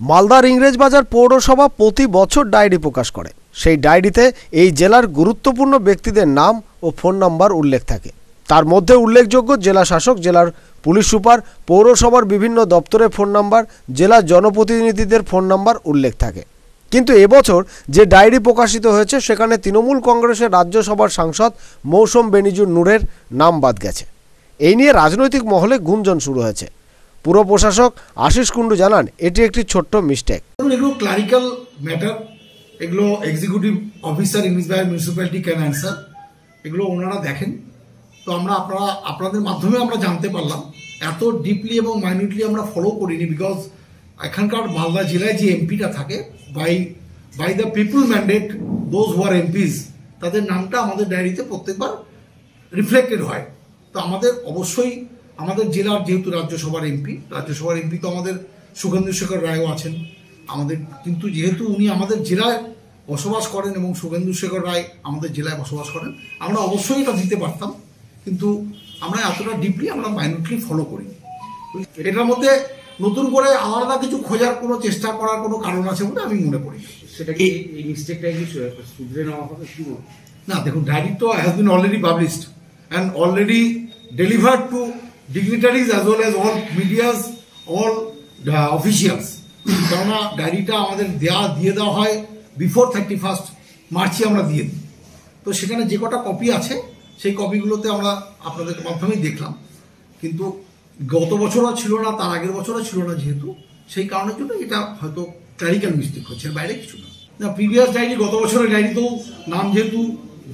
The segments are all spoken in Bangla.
মালদার ইংরেজবাজার পৌরসভা প্রতি বছর ডায়েরি প্রকাশ করে। সেই ডায়েরিতে এই জেলার গুরুত্বপূর্ণ ব্যক্তিদের নাম ও ফোন নাম্বার উল্লেখ থাকে। তার মধ্যে উল্লেখযোগ্য জেলা শাসক, জেলার পুলিশ সুপার, পৌরসভার বিভিন্ন দপ্তরের ফোন নাম্বার জেলার জনপ্রতিনিধিদের ফোন নাম্বার উল্লেখ থাকে। কিন্তু এবছর যে ডায়েরি প্রকাশিত হয়েছে, সেখানে তৃণমূল কংগ্রেসের রাজ্যসভার সাংসদ মৌসুম বেনিজুর নূরের নাম বাদ গেছে। এই নিয়ে রাজনৈতিক মহলে গুঞ্জন শুরু হয়েছে। পুর প্রশাসক আশিস কুণ্ডু জানান, এটি একটি ছোট্ট মিস্টেক এগুলো ক্লারিক্যাল ম্যাটার এগুলো executive officer English by municipality can answer এগুলো ওনারা দেখেন। তো আমরা আপনারা, আপনাদের মাধ্যমে আমরা জানতে পারলাম। এত ডিপলি এবং মাইনিউটলি আমরা ফলো করিনি বিকজ এখানকার মালদা জেলায় যে এমপিটা থাকে by by the people mandate those who are MPs তাদের নামটা আমাদের ডায়েরিতে প্রত্যেকবার রিফ্লেক্টেড হয়। তো আমাদের অবশ্যই আমাদের জেলার যেহেতু রাজ্যসভার এমপি রাজ্যসভার এমপি তো আমাদের সুগেন্দু শেখর রায়ও আছেন আমাদের কিন্তু যেহেতু উনি আমাদের জেলায় বসবাস করেন এবং সুগেন্দু শেখর রায় আমাদের জেলায় বসবাস করেন আমরা অবশ্যই এটা দিতে পারতাম কিন্তু আমরা এতটা ডিপলি আমরা মাইনরিটি ফলো করি এটার মধ্যে নতুন করে আলাদা কিছু খোঁজার কোনো চেষ্টা করার কোনো কারণ আছে বলে আমি মনে করি না। সেটা কি এই মিস্টেকটা কি শুধরে নেওয়া হবে কি বলব? না দেখুন ডায়েরি তো has been already published and already delivered to dignitaries as well as all medias all officials কেননা ডায়েরিটা আমাদের দেওয়া দিয়ে দেওয়া হয় বিফোর থার্টি ফার্স্ট মার্চে আমরা দিয়ে দিই। তো সেখানে যে কটা কপি আছে, সেই কপিগুলোতে আমরা আপনাদের মাধ্যমেই দেখলাম। কিন্তু গত বছরও ছিল না, তার আগের বছরও ছিল না যেহেতু, সেই কারণের জন্য এটা হয়তো ক্লারিক্যাল মিস্টেক হচ্ছে বাইরে কিছু না। না প্রিভিয়াস ডায়েরি গত বছরের ডায়েরি তো, নাম যেহেতু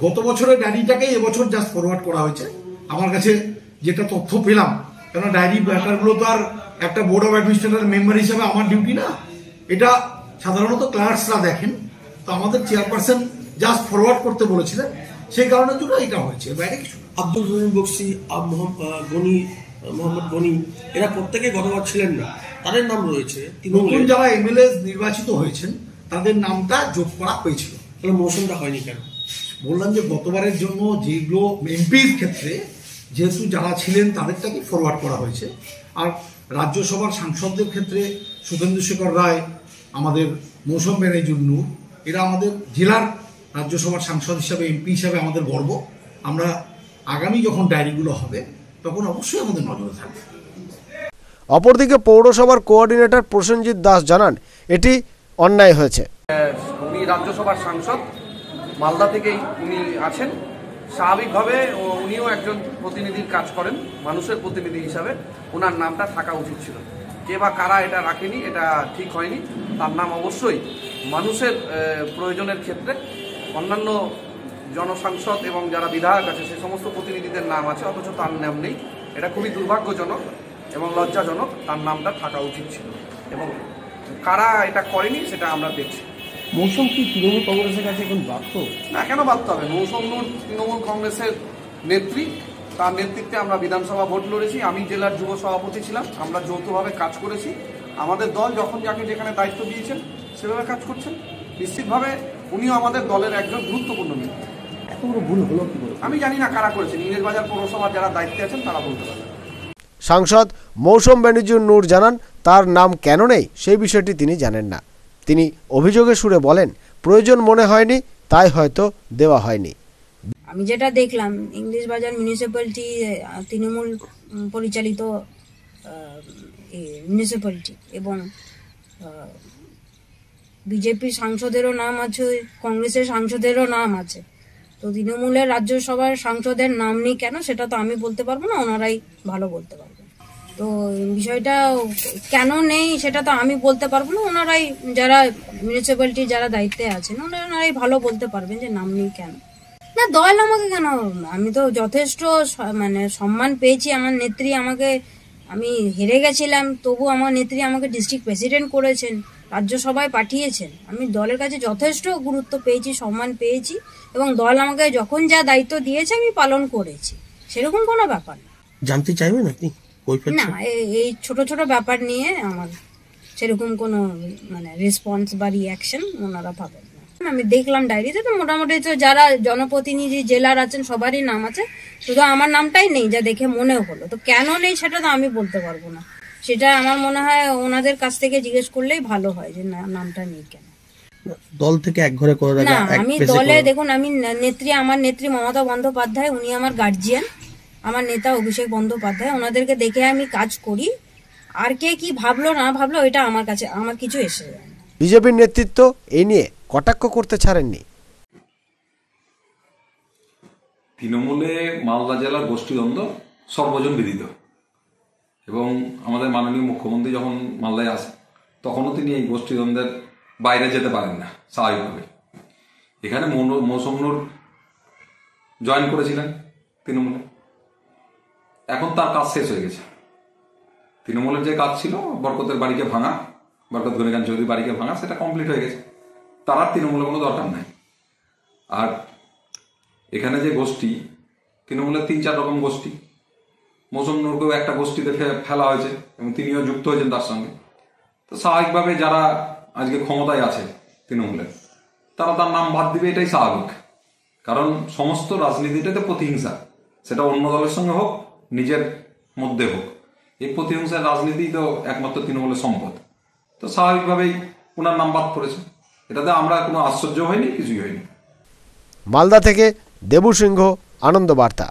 গত বছরের ডায়েরিটাকেই এবছর জাস্ট ফরওয়ার্ড করা হয়েছে। আমার কাছে যেটা তথ্য পেলাম। কেন ডায়েরি ব্যাটারগুলো তো আর একটা বোর্ড অফ অ্যাডমিনিস্ট্রেটর মেম্বার হিসেবে আমার ডিউটি না। এটা সাধারণত ক্লার্কসরা দেখেন। তো আমাদের চেয়ারপারসন জাস্ট ফরওয়ার্ড করতে বলেছিলেন। সেই কারণের জন্য এটা হয়েছে বাইরে কিছু আব্দুল রহিম বক্সি গনি মোহাম্মদ গনি এরা প্রত্যেকে গতবার ছিলেন না। তাদের নাম রয়েছে নতুন যারা এমএলএ নির্বাচিত হয়েছেন তাদের নামটা যোগ করা হয়েছিল। তাহলে মৌসুমটা হয়নি কেন? বললাম যে গতবারের জন্য যেগুলো এমপির ক্ষেত্রে যেহেতু যারা ছিলেন তাদেরটাকে ফরওয়ার্ড করা হয়েছে। আর রাজ্যসভার সাংসদদের ক্ষেত্রে সুখেন্দু শেখর রায় আমাদের মৌসুম বেনেজুর নূর এরা আমাদের জেলার রাজ্যসভার সাংসদ হিসাবে এমপি হিসাবে আমাদের গর্ব। আমরা আগামী যখন ডায়েরিগুলো হবে তখন অবশ্যই আমাদের নজরে থাকবে। অপরদিকে পৌরসভার কোঅর্ডিনেটর প্রসেনজিৎ দাস জানান এটি অন্যায় হয়েছে। উনি রাজ্যসভার সাংসদ মালদা থেকেই উনি আছেন। স্বাভাবিকভাবে উনিও একজন প্রতিনিধির কাজ করেন, মানুষের প্রতিনিধি হিসাবে। ওনার নামটা থাকা উচিত ছিল। কে বা কারা এটা রাখেনি, এটা ঠিক হয়নি। তার নাম অবশ্যই মানুষের প্রয়োজনের ক্ষেত্রে অন্যান্য জনসাংসদ এবং যারা বিধায়ক আছে, সে সমস্ত প্রতিনিধিদের নাম আছে, অথচ তার নাম নেই। এটা খুবই দুর্ভাগ্যজনক এবং লজ্জাজনক, তার নামটা থাকা উচিত ছিল। এবং কারা এটা করেনি, সেটা আমরা দেখছি। মৌসুম কি তৃণমূল কংগ্রেসের কাছে এখন বাধ্য? না কেন বাধ্য হবে? মৌসুম নূর তৃণমূল কংগ্রেসের নেত্রী তার নেতৃত্বে আমরা বিধানসভা ভোট লড়েছি আমি জেলার যুব সভাপতি ছিলাম আমরা যৌথভাবে কাজ করেছি। আমাদের দল যখন যাকে যেখানে দায়িত্ব দিয়েছেন সেভাবে কাজ করছেন। নিশ্চিতভাবে উনিও আমাদের দলের একজন গুরুত্বপূর্ণ নেত্রী। এত বড় ভুল হলো কি করে আমি জানি না কারা করেছেন ইংরেজবাজার পৌরসভার যারা দায়িত্বে আছেন তারা বলতে পারবেন সাংসদ মৌসুম বেনিজুর নূর জানান তার নাম কেন নেই সেই বিষয়টি তিনি জানেন না। তিনি অভিযোগের সুরে বলেন, প্রয়োজন মনে হয়নি, তাই হয়তো দেওয়া হয়নি। আমি যেটা দেখলাম, ইংলিশ বাজার মিউনিসিপ্যালিটি তৃণমূল পরিচালিত মিউনিসিপ্যালিটি এবং বিজেপির সাংসদেরও নাম আছে, কংগ্রেসের সাংসদেরও নাম আছে। তো তৃণমূলের রাজ্যসভার সাংসদের নাম নেই কেন, সেটা তো আমি বলতে পারব না, ওনারাই ভালো বলতে পারবেন। তো বিষয়টা কেন নেই সেটা তো আমি বলতে পারব না। ওনারাই যারা মিউনিসিপ্যালিটির যারা দায়িত্বে আছেন, ওনারাই ভালো বলতে পারবেন যে নাম নেই কেন। না দল আমাকে কেন, আমি তো যথেষ্ট মানে সম্মান পেয়েছি। আমার নেত্রী আমাকে, আমি হেরে গেছিলাম, তবু আমার নেত্রী আমাকে ডিস্ট্রিক্ট প্রেসিডেন্ট করেছেন, রাজ্যসভায় পাঠিয়েছেন। আমি দলের কাছে যথেষ্ট গুরুত্ব পেয়েছি, সম্মান পেয়েছি এবং দল আমাকে যখন যা দায়িত্ব দিয়েছে, আমি পালন করেছি। সেরকম কোনো ব্যাপার না। জানতে চাইবেন আপনি? কৈফিয়ত না এই ছোট ছোট ব্যাপার নিয়ে আমার সেরকম কোনো মানে রেসপন্স বা রিয়াকশন ওনারা পাবেন না। আমি দেখলাম ডায়েরিতে তো মোটামুটি তো যারা জনপ্রতিনিধি জেলার আছেন সবারই নাম আছে। শুধু আমার নামটাই নেই যা দেখে মনে হলো। তো কেন নেই সেটা তো আমি বলতে পারব না। সেটা আমার মনে হয় ওনাদের কাছ থেকে জিজ্ঞেস করলেই ভালো হয় যে না নামটা নেই কেন। দল থেকে এক ঘরে করে রাখা আমি দলে দেখুন আমি নেত্রী আমার নেত্রী মমতা বন্দ্যোপাধ্যায় উনি আমার গার্জিয়ান আমার নেতা অভিষেক বন্দ্যোপাধ্যায় ওনাদেরকে দেখে আমি কাজ করি। আর কে কি ভাবলো না ভাবলো এটা আমার কাছে আমার কিছু এসে বিজেপির নেতৃত্ব এই নিয়ে কটাক্ষ করতে ছাড়েননি? তৃণমূলে মালদা জেলার গোষ্ঠীদ্বন্দ্ব সর্বজন বিদিত। এবং আমাদের মাননীয় মুখ্যমন্ত্রী যখন মালদায় আসেন তখনও তিনি এই গোষ্ঠীদ্বন্দ্বের বাইরে যেতে পারেন না স্বাভাবিকভাবে। এখানে মনো- মৌসুমনুর জয়েন করেছিলেন তৃণমূলে। এখন তার কাজ শেষ হয়ে গেছে। তৃণমূলের যে কাজ ছিল, বরকতের বাড়িকে ভাঙা, বরকত গনিকান চৌধুরী বাড়িকে ভাঙা, সেটা কমপ্লিট হয়ে গেছে। তার আর তৃণমূলে কোনো দরকার নাই। আর এখানে যে গোষ্ঠী, তৃণমূলের তিন চার রকম গোষ্ঠী। মৌসুম নূরকেও একটা গোষ্ঠীতে ফেলা হয়েছে এবং তিনিও যুক্ত হয়েছেন তার সঙ্গে। তো স্বাভাবিকভাবে যারা আজকে ক্ষমতায় আছে তৃণমূলের, তারা তার নাম বাদ দিবে, এটাই স্বাভাবিক। কারণ সমস্ত রাজনীতিটাতে প্রতিহিংসা। সেটা অন্য দলের সঙ্গে হোক নিজের মধ্যে হোক। এই প্রতিহিংসার রাজনীতি তো একমাত্র তৃণমূলের সম্পদ। তো স্বাভাবিকভাবেই ওনার নাম বাদ পড়েছে। এটাতে আমরা কোনো আশ্চর্য হয়নি কিছুই হয়নি মালদা থেকে দেবু সিংহ আনন্দ বার্তা